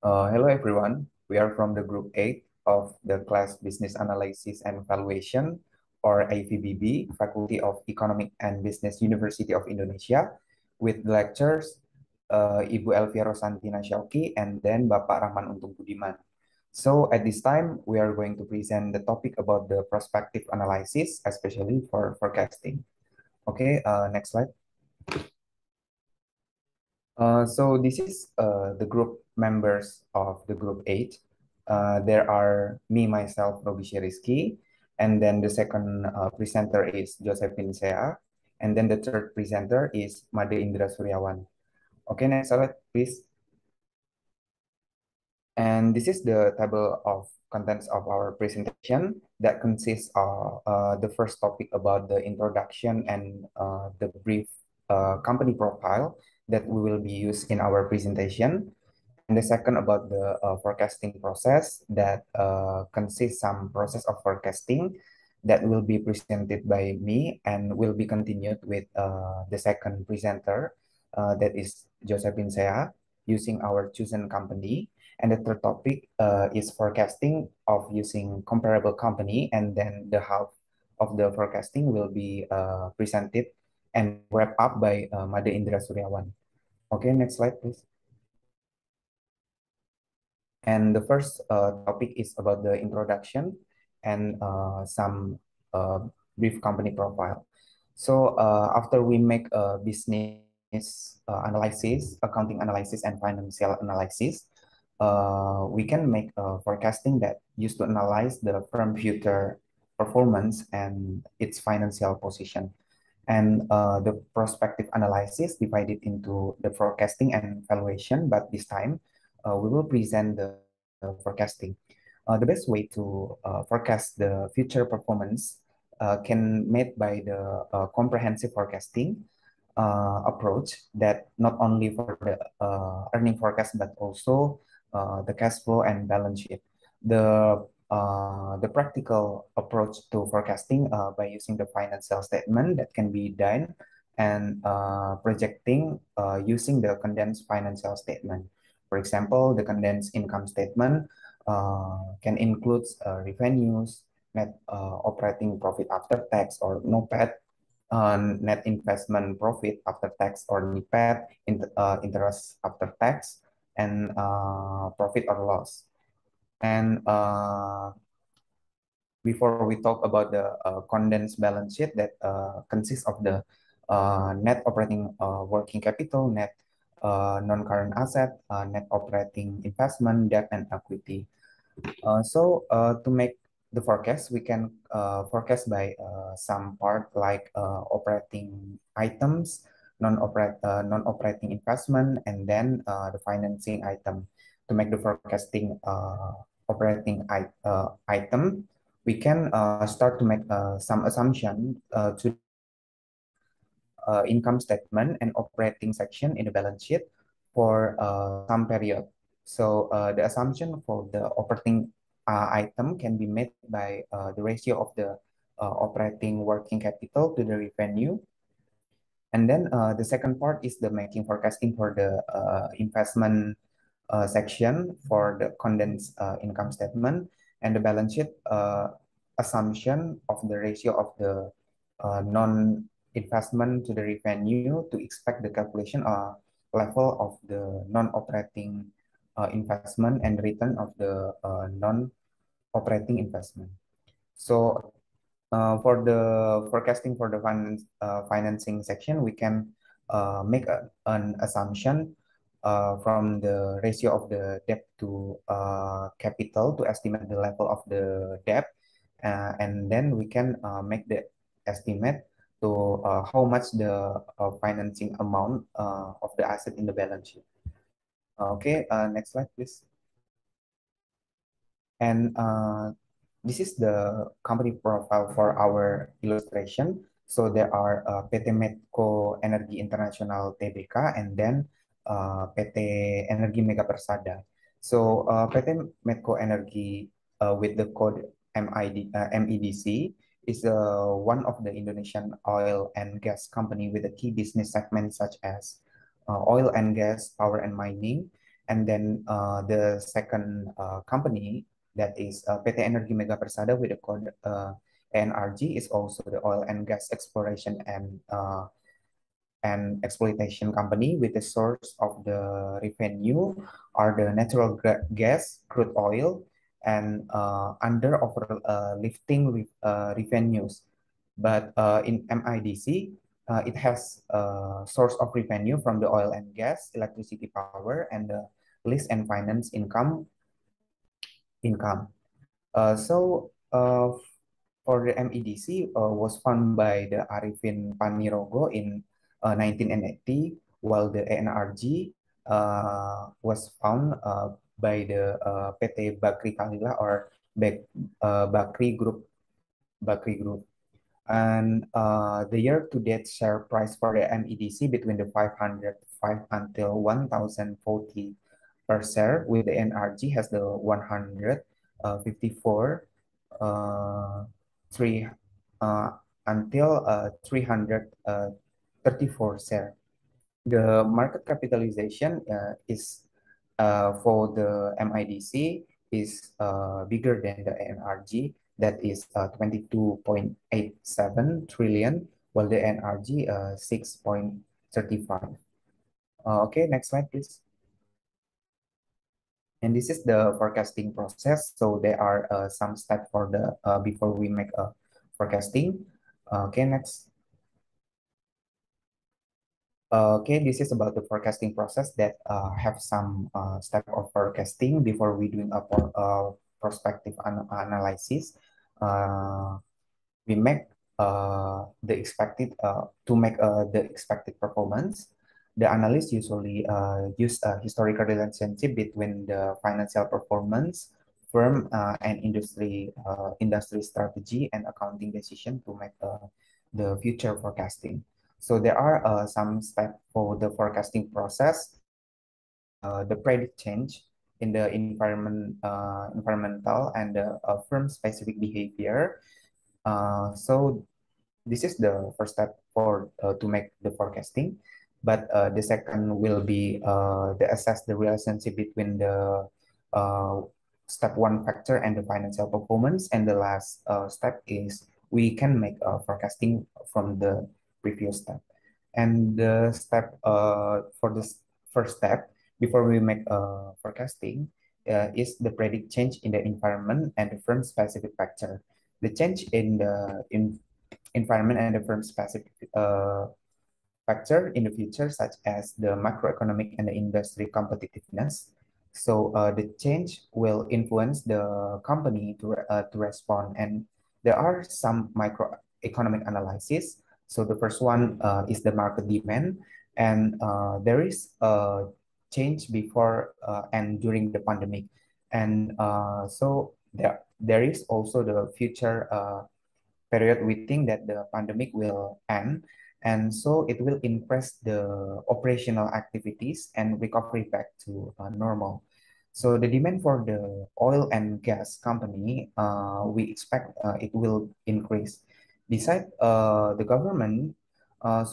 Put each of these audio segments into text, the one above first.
Uh, hello everyone. We are from the group 8 of the class Business Analysis and Valuation or AVBB, Faculty of Economic and Business University of Indonesia with lectures uh, Ibu Elvia Rosantina Syauki and then Bapak Rahman Untung Budiman. So at this time, we are going to present the topic about the prospective analysis, especially for forecasting. Okay, uh, next slide. Uh, so this is uh, the group members of the group eight. Uh, there are me, myself, Robby Sye Rizky, and then the second uh, presenter is Josephine Shea, and then the third presenter is Made Indra Suryawan. Okay, next slide, please. And this is the table of contents of our presentation that consists of uh, the first topic about the introduction and uh, the brief company profile that we will be used in our presentation. And the second about the uh, forecasting process that uh, consists some process of forecasting that will be presented by me and will be continued with uh, the second presenter uh, that is Josephine Shea using our chosen company. And the third topic uh, is forecasting of using comparable company and then the half of the forecasting will be uh, presented and wrapped up by uh, Made Indra Suryawan. Okay, next slide, please. And the first uh, topic is about the introduction and uh, some uh, brief company profile. So uh, after we make a business uh, analysis, accounting analysis, and financial analysis, uh, we can make a forecasting that used to analyze the firm future performance and its financial position and the prospective analysis divided into the forecasting and valuation, but this time uh, we will present the, forecasting. Uh, the best way to uh, forecast the future performance uh, can made by the comprehensive forecasting approach that not only for the earning forecast, but also the cash flow and balance sheet. The uh, the practical approach to forecasting uh, by using the financial statement that can be done and uh, projecting using the condensed financial statement. For example, the condensed income statement uh, can include revenues, net operating profit after tax or NOPAT, net investment profit after tax or NIPAT, in, interest after tax, and profit or loss. And uh, before we talk about the uh, condensed balance sheet that uh, consists of the uh, net operating uh, working capital, net uh, non-current asset, uh, net operating investment, debt, and equity. Uh, so uh, to make the forecast, we can uh, forecast by uh, some part like operating items, non-operate uh, non-operating investment, and then the financing item to make the forecasting operating item, we can start to make some assumption to uh, income statement and operating section in the balance sheet for uh, some period. So uh, the assumption for the operating uh, item can be made by uh, the ratio of the uh, operating working capital to the revenue. And then the second part is the making forecasting for the investment section for the condensed income statement and the balance sheet assumption of the ratio of the uh, non-investment to the revenue to expect the calculation uh, level of the non-operating uh, investment and return of the uh, non-operating investment. So uh, for the forecasting for the finance, uh, financing section, we can uh, make a, an assumption from the ratio of the debt to capital to estimate the level of the debt. And then we can make the estimate to uh, how much the uh, financing amount uh, of the asset in the balance sheet. Okay, uh, next slide, please. And uh, this is the company profile for our illustration. So there are uh, PT Medco Energi International Tbk and then uh, PT Energi Mega Persada. So uh, PT Medco Energi uh, with the code MID, uh, MEDC is uh, one of the Indonesian oil and gas company with a key business segment such as uh, oil and gas, power and mining, And then uh, the second uh, company that is uh, PT Energi Mega Persada with the code uh, ENRG is also the oil and gas exploration and and exploitation company with the source of the revenue are the natural gas, crude oil, and uh, under over uh, lifting re uh, revenues. But uh, in MIDC, uh, it has a source of revenue from the oil and gas, electricity power, and the lease and finance income. income. Uh, so for the MEDC was founded by the Arifin Panigoro in 1980, while the ENRG uh, was found uh, by the uh, PT Bakrie Kalila or Bak uh, Bakrie Group. Bakrie Group. And uh, the year-to-date share price for the MEDC between the 505 until 1040 per share with the NRG has the 154 uh, 3 uh, until uh, 300 uh, 34 share. The market capitalization uh, is uh, for the MIDC is uh, bigger than the NRG that is uh, 22.87 trillion while the NRG uh, 6.35. Uh, okay, next slide please. And this is the forecasting process. So there are uh, some steps for the uh, before we make a forecasting. Uh, okay, next. Uh, okay, this is about the forecasting process that uh, have some uh, step of forecasting before we doing a uh, prospective an analysis. Uh, we make uh, the expected uh, to make uh, the expected performance. The analyst usually uh, use a historical relationship between the financial performance, firm uh, and industry uh, industry strategy and accounting decision to make uh, the future forecasting. So there are uh, some steps for the forecasting process. Uh, the predict change in the environment, uh, environmental and the uh, firm specific behavior. Uh, so this is the first step for uh, to make the forecasting. But the second will be the assess the relationship between the step one factor and the financial performance. And the last step is we can make a forecasting from the previous step. And the step uh, for this first step, before we make a forecasting, uh, is the predict change in the environment and the firm specific factor. The change in the in environment and the firm specific uh, factor in the future, such as the macroeconomic and the industry competitiveness. So uh, the change will influence the company to, uh, to respond. And there are some microeconomic analysis so the first one uh, is the market demand, and uh, there is a change before uh, and during the pandemic, and uh, so there there is also the future uh, period. We think that the pandemic will end, and so it will impress the operational activities and recovery back to uh, normal. So the demand for the oil and gas company, we expect it will increase Besides, uh, the government uh,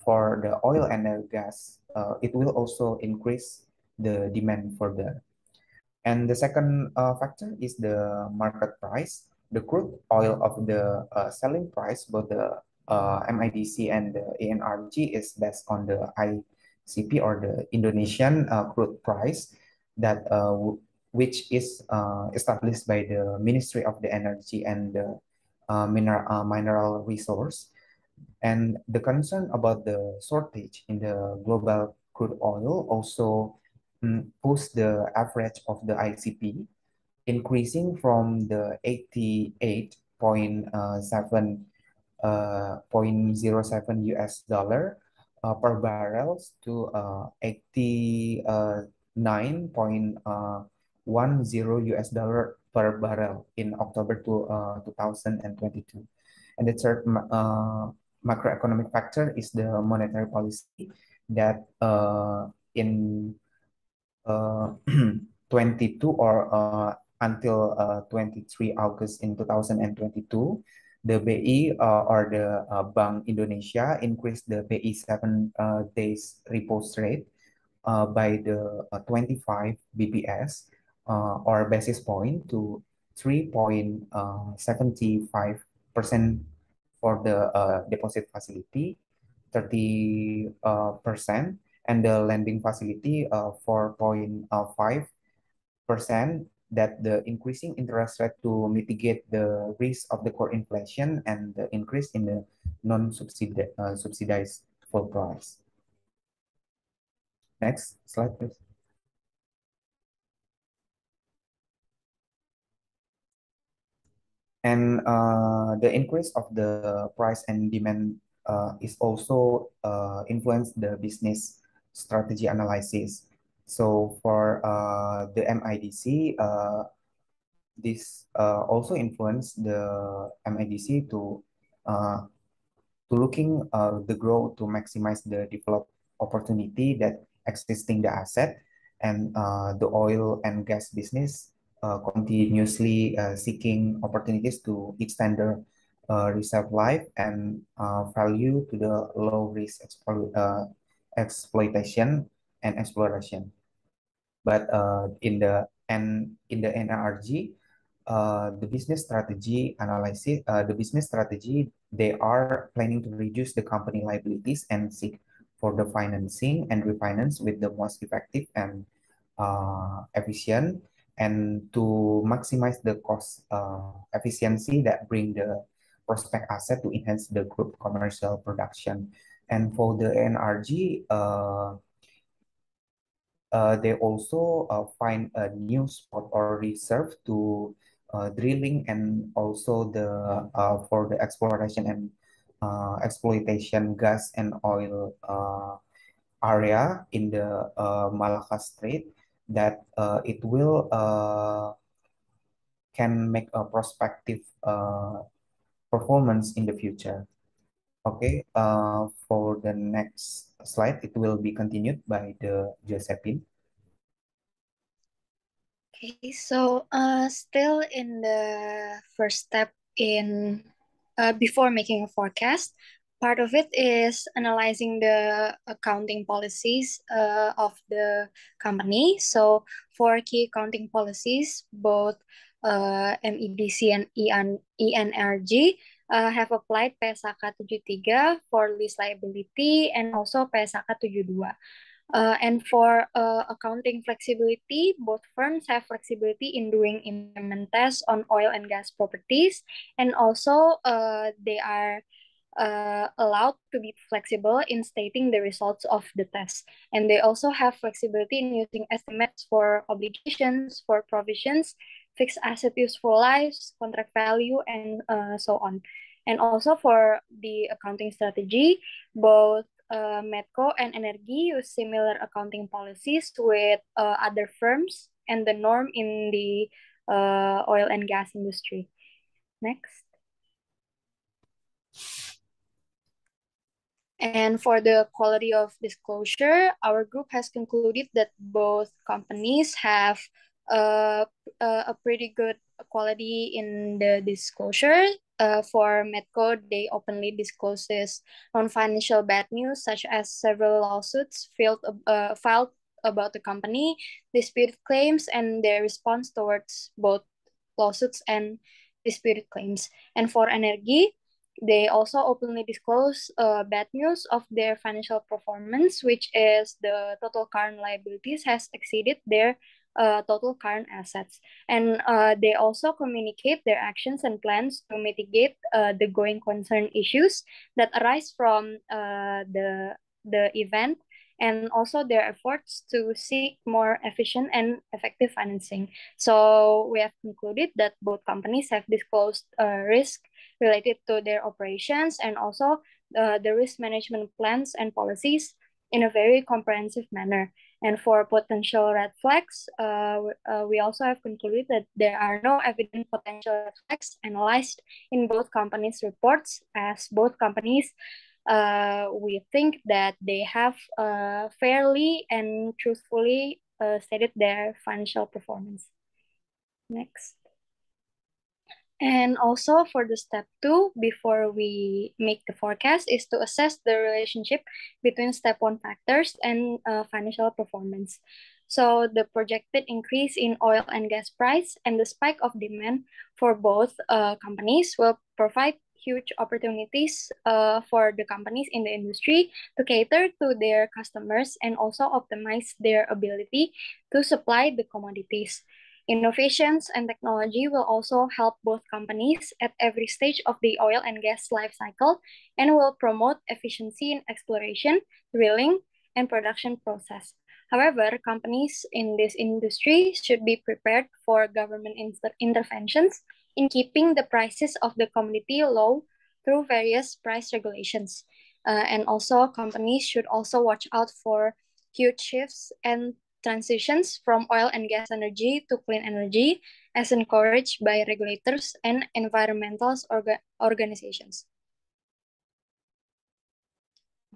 for the oil and the gas, uh, it will also increase the demand for the. And the second uh, factor is the market price. The crude oil of the uh, selling price, both the uh, MIDC and the ANRG, is based on the ICP or the Indonesian uh, crude price that uh, which is uh, established by the Ministry of the Energy and the uh, mineral, uh, mineral resource. And the concern about the shortage in the global crude oil also um, pushed the average of the ICP, increasing from the 88.7 uh, uh, 0.07 US dollar uh, per barrels to uh, 89.10 uh, US dollar per barrel in October to, uh, 2022. And the third uh, macroeconomic factor is the monetary policy that uh, in uh, 22 or uh, until uh, 23 August in 2022, the BI uh, or the uh, Bank Indonesia increased the BI seven uh, days repo rate uh, by the uh, 25 BPS uh, or basis point to 3.75% for the uh, deposit facility, 30% and the lending facility uh, 4.5% that the increasing interest rate to mitigate the risk of the core inflation and the increase in the non-subsidized uh, full price. Next slide, please. And uh, the increase of the price and demand uh, is also uh, influence the business strategy analysis. So for uh, the MIDC, uh, this uh, also influence the MIDC to uh, to looking uh, the growth to maximize the develop opportunity that existing the asset and uh, the oil and gas business continuously uh, seeking opportunities to extend their uh, reserve life and uh, value to the low risk explo uh, exploitation and exploration. But uh, in the and in the NRG, uh, the business strategy analysis, uh, the business strategy, they are planning to reduce the company liabilities and seek for the financing and refinance with the most effective and uh, efficient and to maximize the cost uh, efficiency that bring the prospect asset to enhance the group commercial production. And for the NRG, uh, uh, they also uh, find a new spot or reserve to uh, drilling and also the uh, for the exploration and uh, exploitation gas and oil uh, area in the uh, Malacca Strait that uh, it will uh, can make a prospective uh, performance in the future. Okay, uh, for the next slide, it will be continued by the Josephine. Okay, so uh, still in the first step in uh, before making a forecast, part of it is analyzing the accounting policies uh, of the company. So for key accounting policies, both uh, MEDC and EN, ENRG uh, have applied PSAK 73 for lease liability and also PSAK 72. Uh, and for uh, accounting flexibility, both firms have flexibility in doing impairment tests on oil and gas properties, and also uh, they are uh, allowed to be flexible in stating the results of the test. And they also have flexibility in using estimates for obligations, for provisions, fixed asset useful lives, contract value, and uh, so on. And also for the accounting strategy, both uh, Medco and Energi use similar accounting policies with uh, other firms and the norm in the uh, oil and gas industry. Next. And for the quality of disclosure, our group has concluded that both companies have uh, a pretty good quality in the disclosure. Uh, for Medco, they openly discloses non-financial bad news, such as several lawsuits filed, uh, filed about the company, disputed claims, and their response towards both lawsuits and disputed claims. And for Energi, they also openly disclose uh, bad news of their financial performance, which is the total current liabilities has exceeded their uh, total current assets. And uh, they also communicate their actions and plans to mitigate uh, the going concern issues that arise from uh, the, the event and also their efforts to seek more efficient and effective financing. So we have concluded that both companies have disclosed uh, risk related to their operations and also uh, the risk management plans and policies in a very comprehensive manner. And for potential red flags, uh, uh, we also have concluded that there are no evident potential red flags analyzed in both companies' reports, as both companies, uh, we think that they have uh, fairly and truthfully uh, stated their financial performance. Next. And also for the step two, before we make the forecast, is to assess the relationship between step one factors and uh, financial performance. So the projected increase in oil and gas price and the spike of demand for both uh, companies will provide huge opportunities uh, for the companies in the industry to cater to their customers and also optimize their ability to supply the commodities. Innovations and technology will also help both companies at every stage of the oil and gas life cycle and will promote efficiency in exploration, drilling, and production process. However, companies in this industry should be prepared for government inter interventions in keeping the prices of the commodity low through various price regulations. Uh, and also, companies should also watch out for huge shifts and transitions from oil and gas energy to clean energy as encouraged by regulators and environmental orga organizations.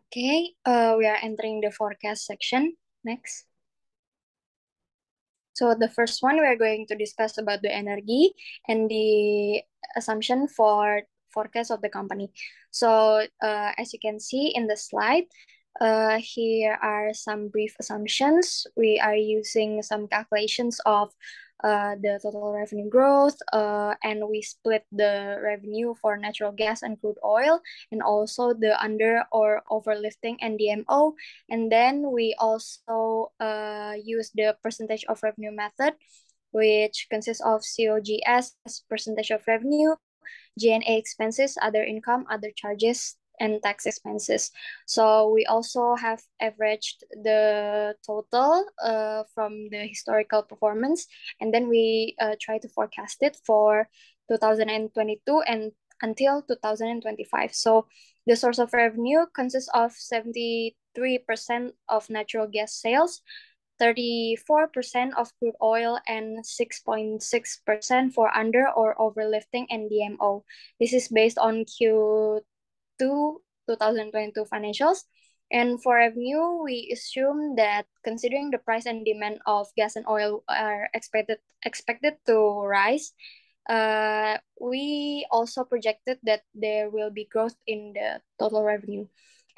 Okay, uh, we are entering the forecast section. Next. So the first one, we are going to discuss about the energy and the assumption for forecast of the company. So uh, as you can see in the slide, uh, here are some brief assumptions. We are using some calculations of uh, the total revenue growth, uh, and we split the revenue for natural gas and crude oil, and also the under or overlifting and DMO. And then we also uh, use the percentage of revenue method, which consists of COGS as percentage of revenue, G&A expenses, other income, other charges, and tax expenses. So we also have averaged the total uh, from the historical performance, and then we uh, try to forecast it for 2022 and until 2025. So the source of revenue consists of 73% of natural gas sales, 34% of crude oil and 6.6% for under or overlifting and DMO. This is based on Q 2022 financials. And for revenue, we assume that considering the price and demand of gas and oil are expected expected to rise, uh, we also projected that there will be growth in the total revenue.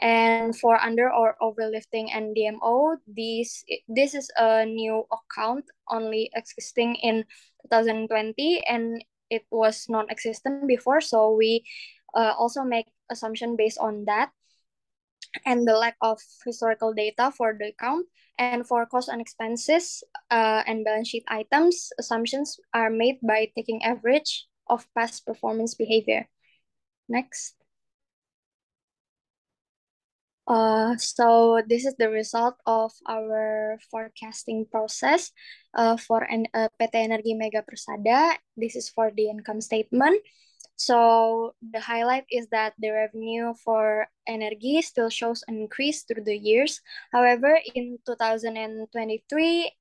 And for under or overlifting and DMO, this this is a new account only existing in 2020 and it was non-existent before. So we uh, also make assumption based on that and the lack of historical data for the account and for cost and expenses uh, and balance sheet items assumptions are made by taking average of past performance behavior next uh, so this is the result of our forecasting process uh, for an uh, PT Energi Mega Persada. This is for the income statement. So the highlight is that the revenue for energy still shows an increase through the years. However, in 2023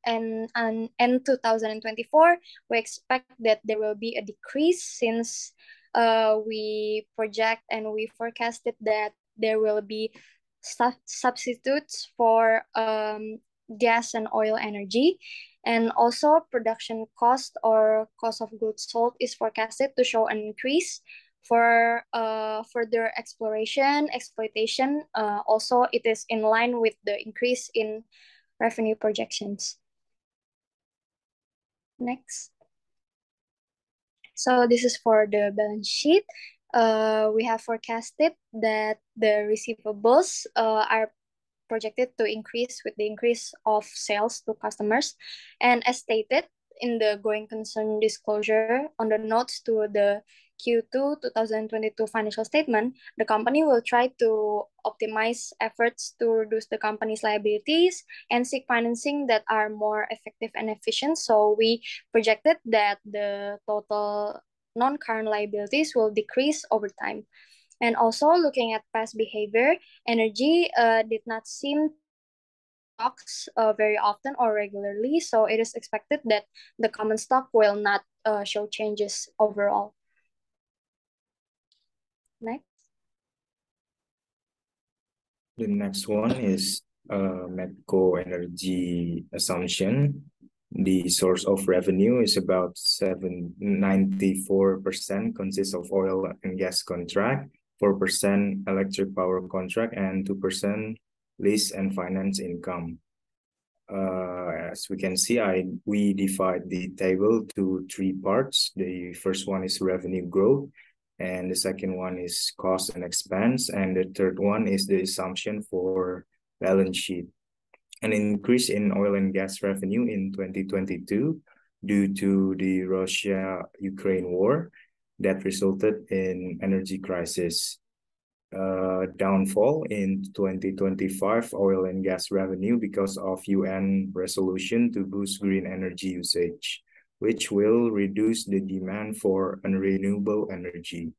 and, and, and 2024, we expect that there will be a decrease since uh, we project and we forecasted that there will be substitutes for um, gas and oil energy. And also production cost or cost of goods sold is forecasted to show an increase for uh, further exploration, exploitation. Uh, also, it is in line with the increase in revenue projections. Next. So this is for the balance sheet. Uh, we have forecasted that the receivables uh, are projected to increase with the increase of sales to customers. And as stated in the going concern disclosure on the notes to the Q2 2022 financial statement, the company will try to optimize efforts to reduce the company's liabilities and seek financing that are more effective and efficient. So we projected that the total non-current liabilities will decrease over time. And also looking at past behavior, energy uh, did not seem stocks uh, very often or regularly. So it is expected that the common stock will not uh, show changes overall. Next. The next one is uh, Medco energy assumption. The source of revenue is about 94% consists of oil and gas contract, 4% electric power contract, and 2% lease and finance income. Uh, as we can see, I we divide the table to three parts. The first one is revenue growth, and the second one is cost and expense, and the third one is the assumption for balance sheet. An increase in oil and gas revenue in 2022 due to the Russia-Ukraine war that resulted in energy crisis uh, downfall in 2025 oil and gas revenue because of UN resolution to boost green energy usage, which will reduce the demand for unrenewable energy.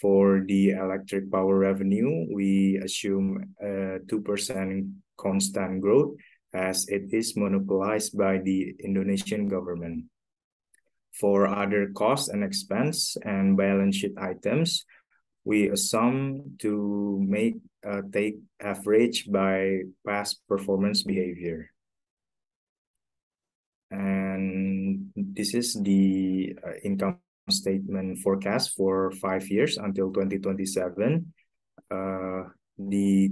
For the electric power revenue, we assume a 2% constant growth as it is monopolized by the Indonesian government. For other costs and expense and balance sheet items, we assume to make uh, take average by past performance behavior. And this is the uh, income statement forecast for five years until 2027. Uh, the,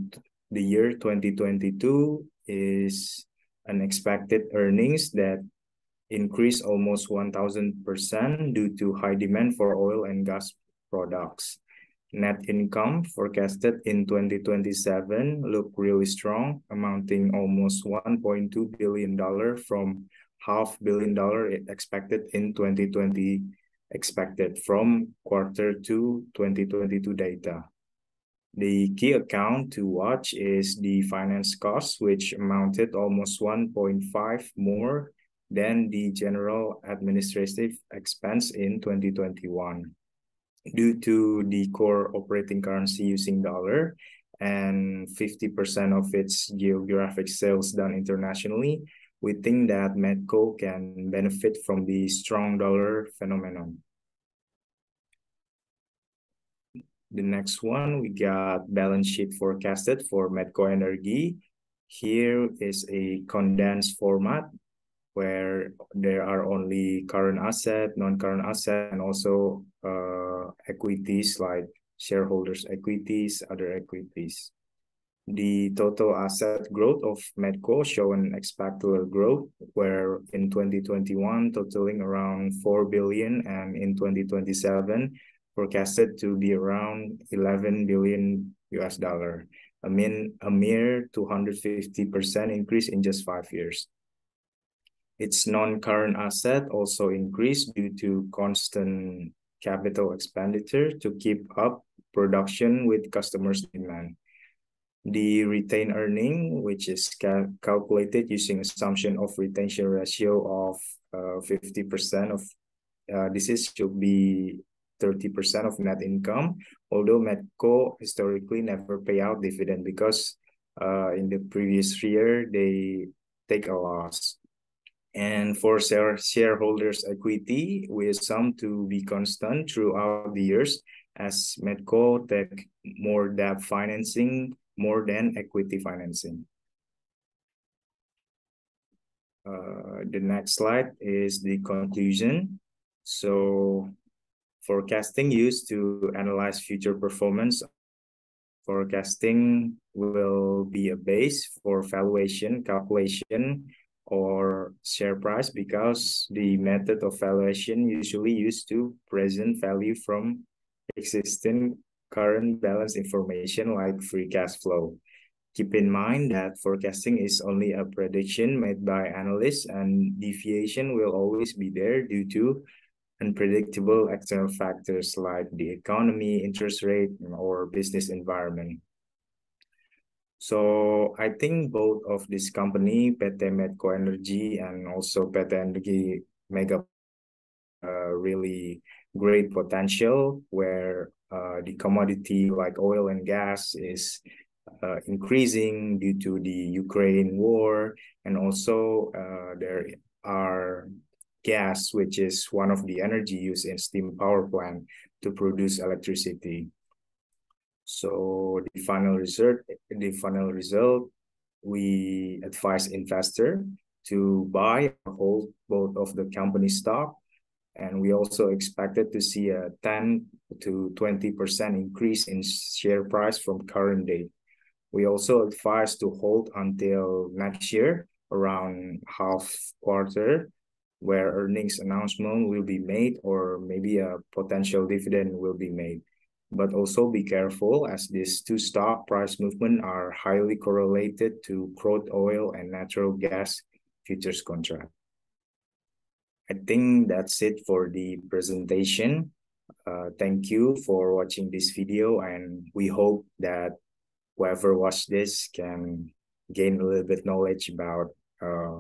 the year 2022 is an expected earnings that increase almost 1000% due to high demand for oil and gas products net income forecasted in 2027 look really strong, amounting almost $1.2 billion from half billion dollar expected in 2020 expected from quarter two 2022 data. The key account to watch is the finance cost, which amounted almost 1.5 more than the general administrative expense in 2021 due to the core operating currency using dollar and 50% of its geographic sales done internationally, we think that Medco can benefit from the strong dollar phenomenon. The next one, we got balance sheet forecasted for Medco Energi. Here is a condensed format where there are only current asset, non-current asset, and also uh, equities like shareholders' equities, other equities. The total asset growth of Medco show an expected growth where in 2021 totaling around 4 billion and in 2027 forecasted to be around 11 billion US dollar. I mean, a mere 250% increase in just five years. Its non-current asset also increased due to constant capital expenditure to keep up production with customers' demand. The retained earning, which is cal calculated using assumption of retention ratio of 50% uh, of uh, this is should be 30% of net income, although Medco historically never pay out dividend because uh, in the previous year they take a loss. And for share shareholders' equity, we assume to be constant throughout the years as Medco take more debt financing more than equity financing. Uh, the next slide is the conclusion. So forecasting used to analyze future performance. Forecasting will be a base for valuation calculation or share price because the method of valuation usually used to present value from existing current balance information like free cash flow. Keep in mind that forecasting is only a prediction made by analysts and deviation will always be there due to unpredictable external factors like the economy, interest rate, or business environment. So I think both of this company, PT Medco Energi and also PT Energi Mega, uh, really great potential where uh, the commodity like oil and gas is uh, increasing due to the Ukraine war, and also uh, there are gas, which is one of the energy used in steam power plant to produce electricity. So the final result, the final result, we advise investor to buy or hold both of the company stock. And we also expected to see a 10 to 20% increase in share price from current date. We also advise to hold until next year, around half quarter, where earnings announcement will be made or maybe a potential dividend will be made. But also be careful as these two stock price movement are highly correlated to crude oil and natural gas futures contract. I think that's it for the presentation. Uh, thank you for watching this video and we hope that whoever watched this can gain a little bit knowledge about uh,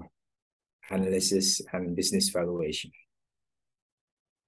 analysis and business valuation.